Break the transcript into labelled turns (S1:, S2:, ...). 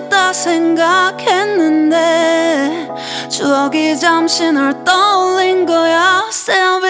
S1: 있었다 생각했는데 추억이 잠시 널 떠올린 거야. S e l